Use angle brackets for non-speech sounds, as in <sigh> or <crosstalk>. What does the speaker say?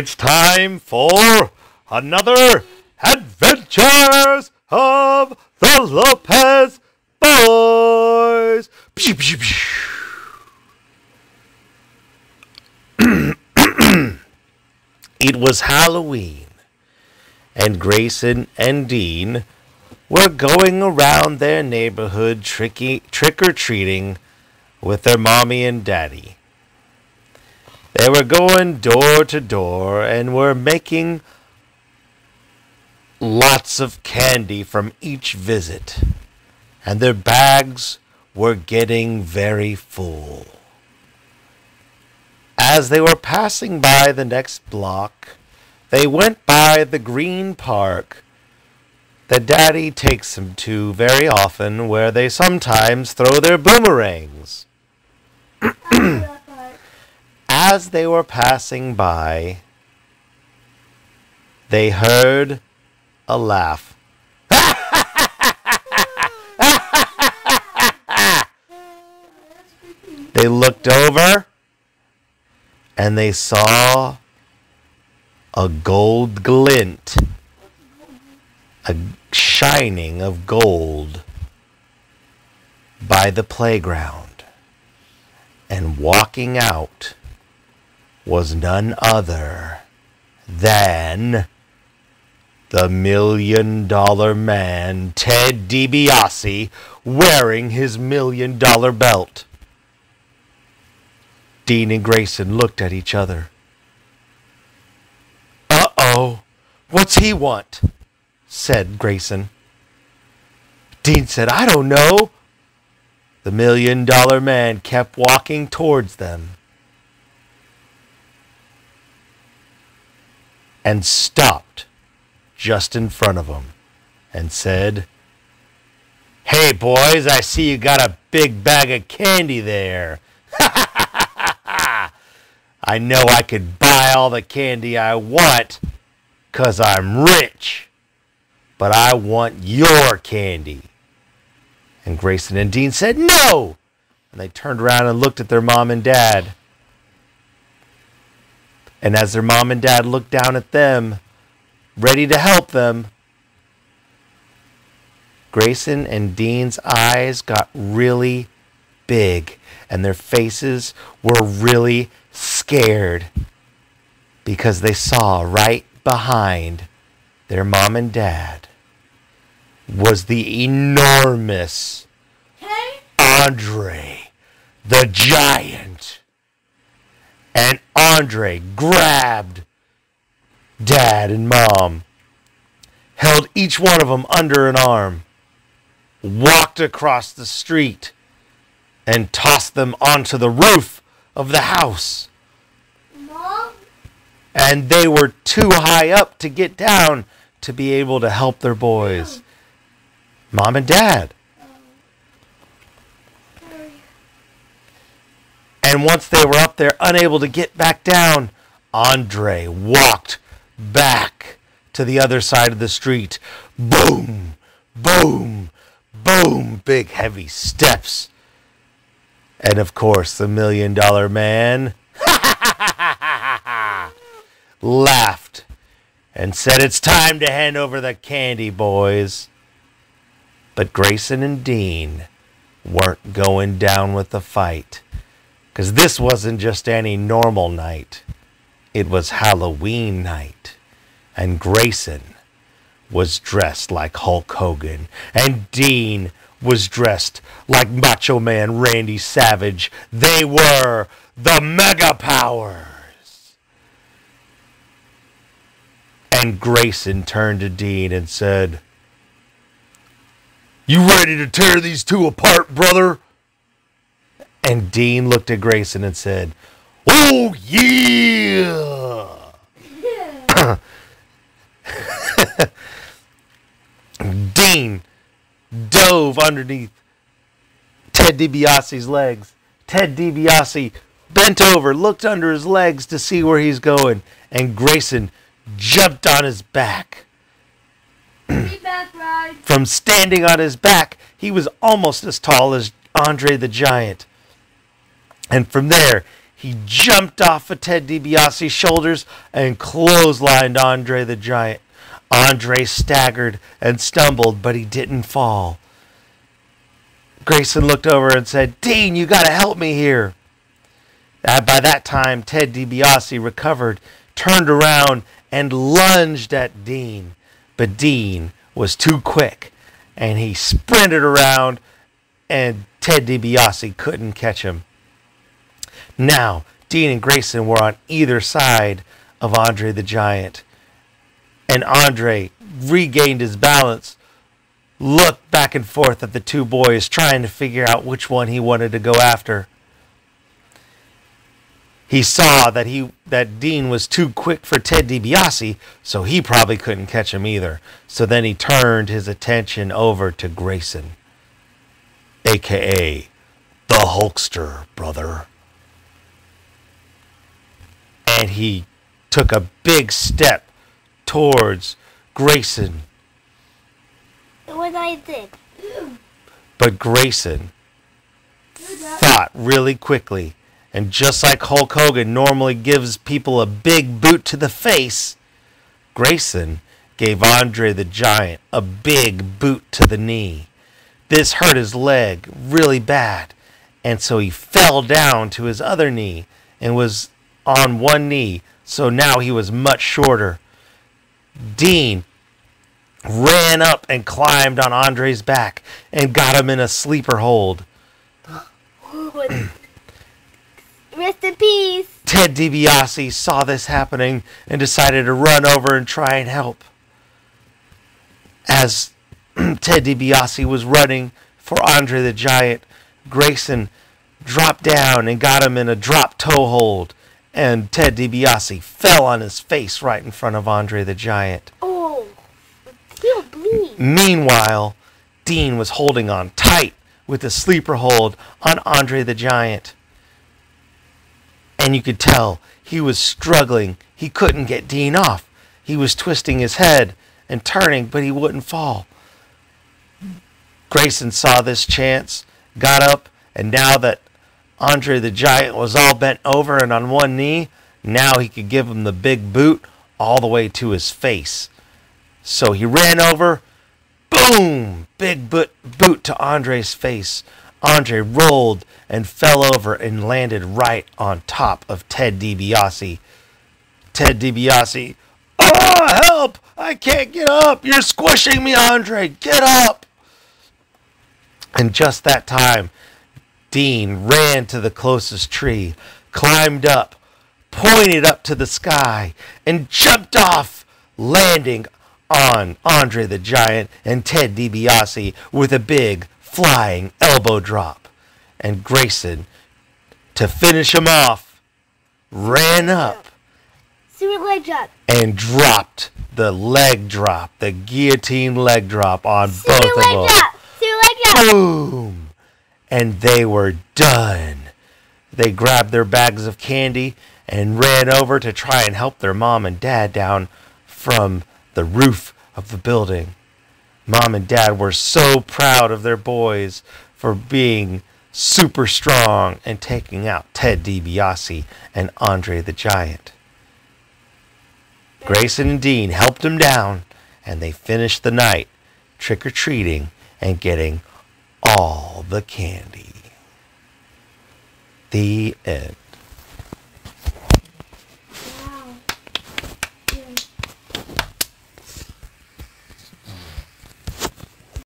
It's time for another Adventures of the Lopez Boys. <clears throat> It was Halloween, and Grayson and Dean were going around their neighborhood tricky, trick or treating with their mommy and daddy. They were going door to door and were making lots of candy from each visit, and their bags were getting very full. As they were passing by the next block, they went by the green park that Daddy takes them to very often, where they sometimes throw their boomerangs. <clears throat> As they were passing by, they heard a laugh. <laughs> they looked over and they saw a gold glint, a shining of gold by the playground. And walking out was none other than the million dollar man, Ted DiBiase, wearing his million dollar belt. Dean and Grayson looked at each other. Uh oh, what's he want? said Grayson. Dean said, I don't know. The million dollar man kept walking towards them. And stopped just in front of them and said, Hey boys, I see you got a big bag of candy there. <laughs> I know I could buy all the candy I want because I'm rich, but I want your candy. And Grayson and Dean said, No! And they turned around and looked at their mom and dad. And as their mom and dad looked down at them, ready to help them, Grayson and Dean's eyes got really big and their faces were really scared because they saw right behind their mom and dad was the enormous Andre the Giant. And Andre grabbed dad and mom, held each one of them under an arm, walked across the street, and tossed them onto the roof of the house. Mom? And they were too high up to get down to be able to help their boys. Oh. Mom and dad. Oh. And once they were up there, unable to get back down, Andre walked back to the other side of the street. Boom, boom, boom, big heavy steps. And of course, the million dollar man <laughs> laughed and said, It's time to hand over the candy, boys. But Grayson and Dean weren't going down with the fight. Because this wasn't just any normal night, it was Halloween night. And Grayson was dressed like Hulk Hogan, and Dean was dressed like Macho Man Randy Savage. They were the Mega Powers. And Grayson turned to Dean and said, You ready to tear these two apart, brother? And Dean looked at Grayson and said, Oh, yeah! yeah. <laughs> Dean dove underneath Ted DiBiase's legs. Ted DiBiase bent over, looked under his legs to see where he's going, and Grayson jumped on his back. From standing on his back, he was almost as tall as Andre the Giant. And from there, he jumped off of Ted DiBiase's shoulders and clotheslined Andre the Giant. Andre staggered and stumbled, but he didn't fall. Grayson looked over and said, Dean, you got to help me here. Uh, by that time, Ted DiBiase recovered, turned around, and lunged at Dean. But Dean was too quick, and he sprinted around, and Ted DiBiase couldn't catch him. Now, Dean and Grayson were on either side of Andre the Giant, and Andre regained his balance, looked back and forth at the two boys, trying to figure out which one he wanted to go after. He saw that he that Dean was too quick for Ted DiBiase, so he probably couldn't catch him either. So then he turned his attention over to Grayson, aka the Hulkster brother. And he took a big step towards Grayson. What I did. But Grayson thought really quickly. And just like Hulk Hogan normally gives people a big boot to the face, Grayson gave Andre the Giant a big boot to the knee. This hurt his leg really bad, and so he fell down to his other knee and was on one knee, so now he was much shorter. Dean ran up and climbed on Andre's back and got him in a sleeper hold. <clears throat> Rest in peace. Ted DiBiase saw this happening and decided to run over and try and help. As <clears throat> Ted DiBiase was running for Andre the Giant, Grayson dropped down and got him in a drop toe hold, and Ted DiBiase fell on his face right in front of Andre the Giant. Oh, he'll bleed. Meanwhile, Dean was holding on tight with a sleeper hold on Andre the Giant. And you could tell he was struggling. He couldn't get Dean off. He was twisting his head and turning, but he wouldn't fall. Grayson saw this chance, got up, and now that Andre the Giant was all bent over and on one knee, now he could give him the big boot all the way to his face. So he ran over, boom, big boot, boot to Andre's face. Andre rolled and fell over and landed right on top of Ted DiBiase. Ted DiBiase, oh, help! I can't get up! You're squishing me, Andre! Get up! And just that time, Dean ran to the closest tree, climbed up, pointed up to the sky, and jumped off, landing on Andre the Giant and Ted DiBiase with a big flying elbow drop. And Grayson, to finish him off, ran up Super leg drop. and dropped the leg drop, the guillotine leg drop on Super both of them. Super leg drop. Boom! And they were done. They grabbed their bags of candy and ran over to try and help their mom and dad down from the roof of the building. Mom and dad were so proud of their boys for being super strong and taking out Ted DiBiase and Andre the Giant. Grayson and Dean helped him down, and they finished the night trick or treating and getting all the candy. The end.